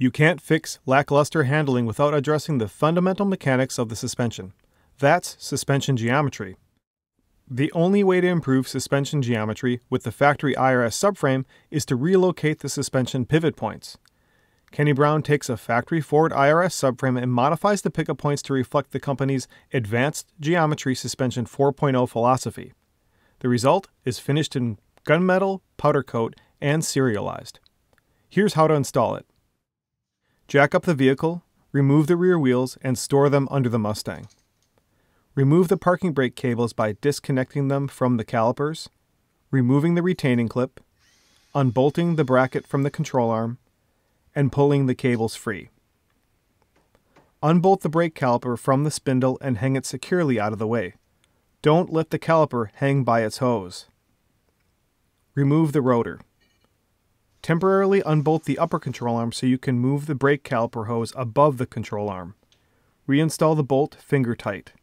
You can't fix lackluster handling without addressing the fundamental mechanics of the suspension. That's suspension geometry. The only way to improve suspension geometry with the factory IRS subframe is to relocate the suspension pivot points. Kenny Brown takes a factory Ford IRS subframe and modifies the pickup points to reflect the company's Advanced Geometry Suspension 4.0 philosophy. The result is finished in gunmetal, powder coat, and serialized. Here's how to install it. Jack up the vehicle, remove the rear wheels, and store them under the Mustang. Remove the parking brake cables by disconnecting them from the calipers, removing the retaining clip, unbolting the bracket from the control arm, and pulling the cables free. Unbolt the brake caliper from the spindle and hang it securely out of the way. Don't let the caliper hang by its hose. Remove the rotor. Temporarily unbolt the upper control arm so you can move the brake caliper hose above the control arm. Reinstall the bolt finger tight.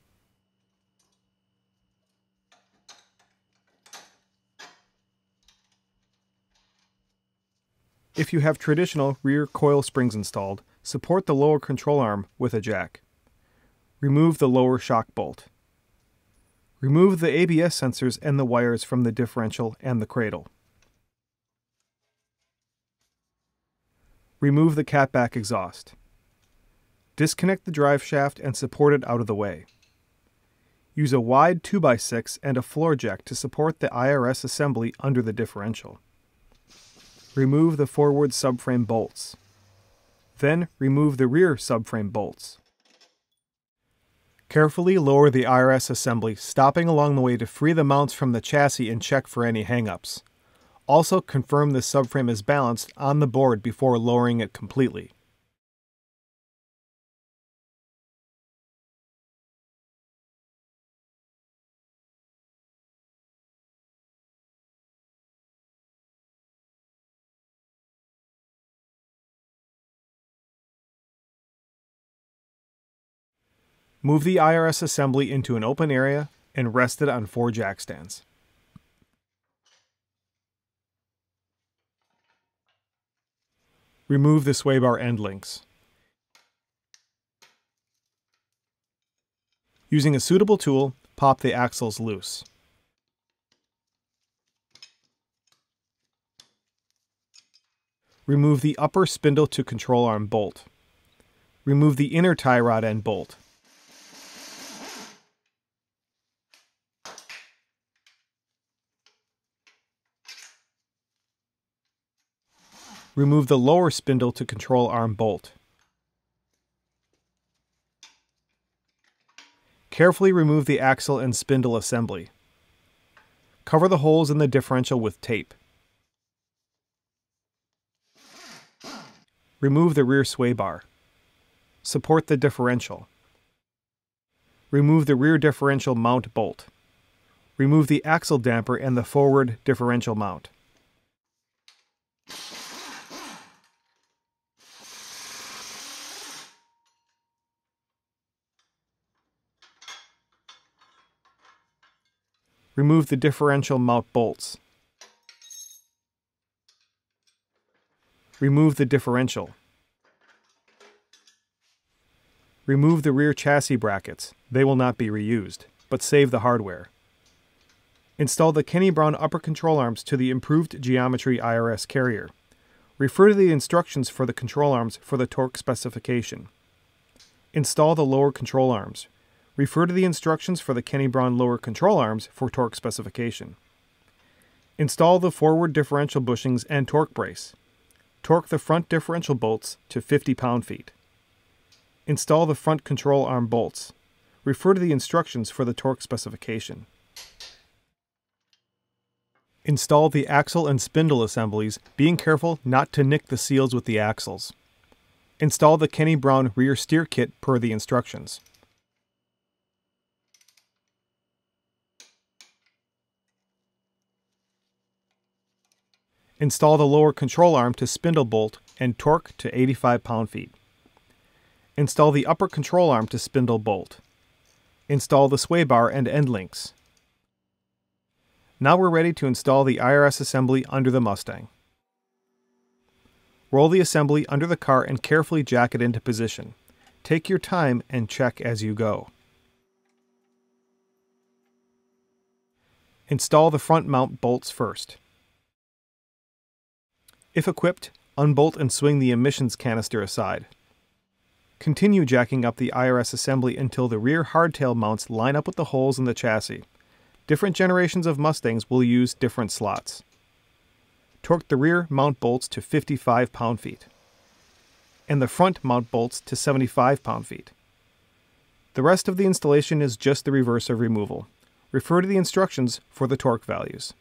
If you have traditional rear coil springs installed, support the lower control arm with a jack. Remove the lower shock bolt. Remove the ABS sensors and the wires from the differential and the cradle. Remove the catback exhaust. Disconnect the drive shaft and support it out of the way. Use a wide 2x6 and a floor jack to support the IRS assembly under the differential. Remove the forward subframe bolts. Then remove the rear subframe bolts. Carefully lower the IRS assembly, stopping along the way to free the mounts from the chassis and check for any hangups. Also confirm the subframe is balanced on the board before lowering it completely. Move the IRS assembly into an open area and rest it on four jack stands. Remove the sway bar end links. Using a suitable tool, pop the axles loose. Remove the upper spindle to control arm bolt. Remove the inner tie rod end bolt. Remove the lower spindle to control arm bolt. Carefully remove the axle and spindle assembly. Cover the holes in the differential with tape. Remove the rear sway bar. Support the differential. Remove the rear differential mount bolt. Remove the axle damper and the forward differential mount. Remove the differential mount bolts. Remove the differential. Remove the rear chassis brackets. They will not be reused, but save the hardware. Install the Kenny Brown upper control arms to the improved geometry IRS carrier. Refer to the instructions for the control arms for the torque specification. Install the lower control arms. Refer to the instructions for the Kenny Brown lower control arms for torque specification. Install the forward differential bushings and torque brace. Torque the front differential bolts to 50 pound-feet. Install the front control arm bolts. Refer to the instructions for the torque specification. Install the axle and spindle assemblies, being careful not to nick the seals with the axles. Install the Kenny Brown rear steer kit per the instructions. Install the lower control arm to spindle bolt and torque to 85 pound-feet. Install the upper control arm to spindle bolt. Install the sway bar and end links. Now we're ready to install the IRS assembly under the Mustang. Roll the assembly under the car and carefully jack it into position. Take your time and check as you go. Install the front mount bolts first. If equipped, unbolt and swing the emissions canister aside. Continue jacking up the IRS assembly until the rear hardtail mounts line up with the holes in the chassis. Different generations of Mustangs will use different slots. Torque the rear mount bolts to 55 pound-feet and the front mount bolts to 75 pound-feet. The rest of the installation is just the reverse of removal. Refer to the instructions for the torque values.